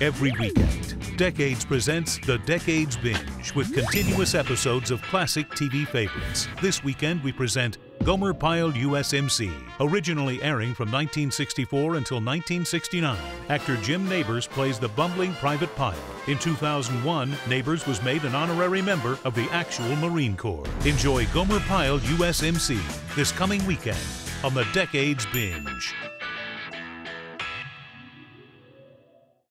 Every weekend, Decades presents The Decades Binge with continuous episodes of classic TV favorites. This weekend, we present Gomer Pyle USMC, originally airing from 1964 until 1969. Actor Jim Nabors plays the bumbling Private Pyle. In 2001, Nabors was made an honorary member of the actual Marine Corps. Enjoy Gomer Pyle USMC this coming weekend on The Decades Binge.